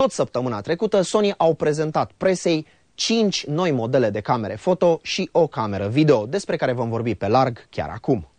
Tot săptămâna trecută, Sony au prezentat presei 5 noi modele de camere foto și o cameră video, despre care vom vorbi pe larg chiar acum.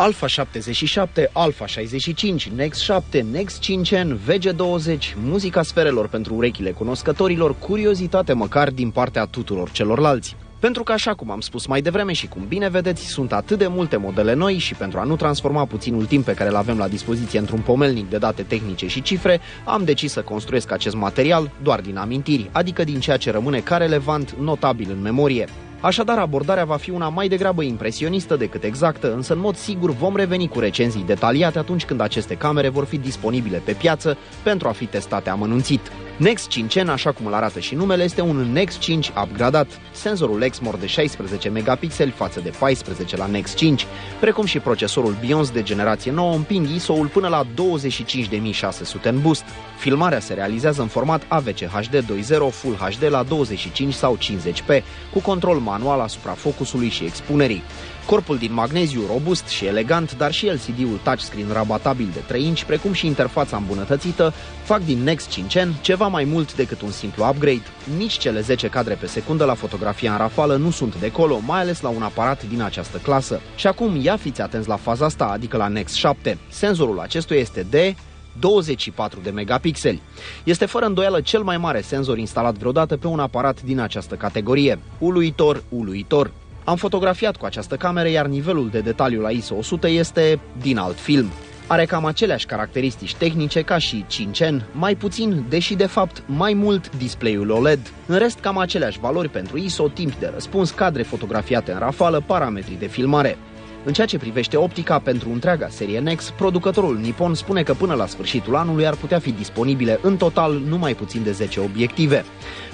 Alpha 77, Alpha 65, Nex 7, Nex 5N, VG20, muzica sferelor pentru urechile cunoscătorilor, curiozitate măcar din partea tuturor celorlalți. Pentru că, așa cum am spus mai devreme și cum bine vedeți, sunt atât de multe modele noi și pentru a nu transforma puținul timp pe care îl avem la dispoziție într-un pomelnic de date tehnice și cifre, am decis să construiesc acest material doar din amintiri, adică din ceea ce rămâne ca relevant, notabil în memorie. Așadar, abordarea va fi una mai degrabă impresionistă decât exactă, însă în mod sigur vom reveni cu recenzii detaliate atunci când aceste camere vor fi disponibile pe piață pentru a fi testate amănunțit. Nex 5N, așa cum îl arată și numele, este un Nex 5 upgradat. Senzorul Exmor de 16 megapixeli față de 14 la Nex 5, precum și procesorul Bions de generație nouă împing ISO-ul până la 25600 în boost. Filmarea se realizează în format AVC HD 2.0 Full HD la 25 sau 50p, cu control manual asupra focusului și expunerii. Corpul din magneziu robust și elegant, dar și LCD-ul touchscreen rabatabil de 3 inch, precum și interfața îmbunătățită, fac din Next 5N ceva mai mult decât un simplu upgrade. Nici cele 10 cadre pe secundă la fotografia în rafală nu sunt de colo, mai ales la un aparat din această clasă. Și acum ia fiți atenți la faza asta, adică la Next 7. Senzorul acestuia este de 24 de megapixeli. Este fără îndoială cel mai mare senzor instalat vreodată pe un aparat din această categorie. Uluitor, uluitor. Am fotografiat cu această cameră, iar nivelul de detaliu la ISO 100 este din alt film. Are cam aceleași caracteristici tehnice ca și 5N, mai puțin, deși de fapt mai mult display-ul OLED. În rest, cam aceleași valori pentru ISO, timp de răspuns, cadre fotografiate în rafală, parametri de filmare. În ceea ce privește optica pentru întreaga serie NEX, producătorul Nippon spune că până la sfârșitul anului ar putea fi disponibile în total numai puțin de 10 obiective.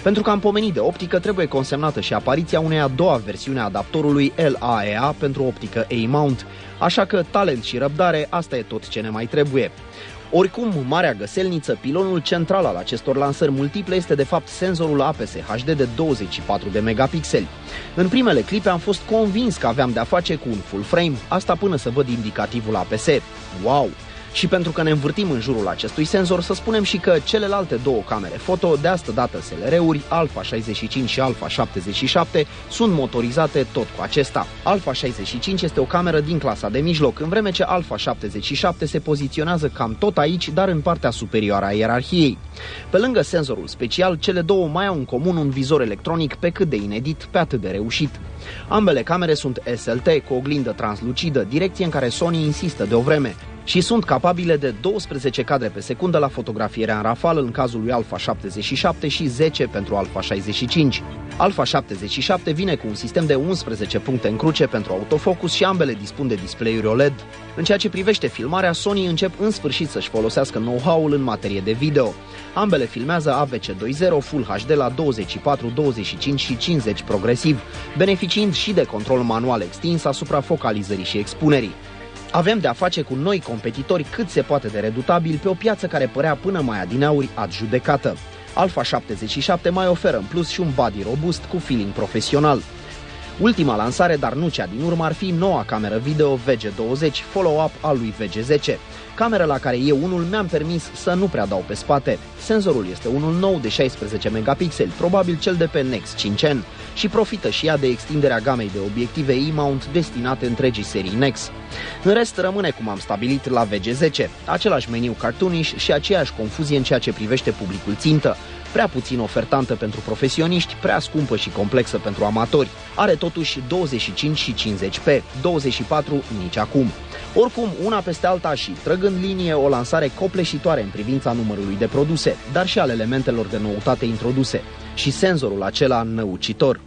Pentru că am pomenit de optică, trebuie consemnată și apariția unei a doua versiune a adaptorului LAEA pentru optică A-mount, așa că talent și răbdare, asta e tot ce ne mai trebuie. Oricum, marea găselniță, pilonul central al acestor lansări multiple este de fapt senzorul APS HD de 24 de megapixeli. În primele clipe am fost convins că aveam de-a face cu un full frame, asta până să văd indicativul APS. Wow! Și pentru că ne învârtim în jurul acestui senzor, să spunem și că celelalte două camere foto, de asta dată SLR-uri, Alpha 65 și Alpha 77, sunt motorizate tot cu acesta. Alpha 65 este o cameră din clasa de mijloc, în vreme ce Alpha 77 se poziționează cam tot aici, dar în partea superioară a ierarhiei. Pe lângă senzorul special, cele două mai au în comun un vizor electronic pe cât de inedit, pe atât de reușit. Ambele camere sunt SLT cu oglindă translucidă, direcție în care Sony insistă de o vreme și sunt capabile de 12 cadre pe secundă la fotografierea în rafal în cazul lui Alpha 77 și 10 pentru Alpha 65. Alpha 77 vine cu un sistem de 11 puncte în cruce pentru autofocus și ambele dispun de display-uri OLED. În ceea ce privește filmarea, Sony încep în sfârșit să-și folosească know-how-ul în materie de video. Ambele filmează AVC 2.0 Full HD la 24, 25 și 50 progresiv, beneficiind și de control manual extins asupra focalizării și expunerii. Avem de a face cu noi competitori cât se poate de redutabili pe o piață care părea până mai adineauri adjudecată. Alpha 77 mai oferă în plus și un body robust cu feeling profesional. Ultima lansare, dar nu cea din urmă, ar fi noua cameră video VG20, follow-up al lui VG10. Cameră la care eu unul mi-am permis să nu prea dau pe spate. Senzorul este unul nou de 16 megapixeli, probabil cel de pe Nex 5N, și profită și ea de extinderea gamei de obiective E-mount destinate întregii serii Nex. În rest rămâne cum am stabilit la VG10, același meniu cartoonish și aceeași confuzie în ceea ce privește publicul țintă prea puțin ofertantă pentru profesioniști, prea scumpă și complexă pentru amatori. Are totuși 25 și 50p, 24 nici acum. Oricum, una peste alta și trăgând linie o lansare copleșitoare în privința numărului de produse, dar și al elementelor de noutate introduse și senzorul acela năucitor.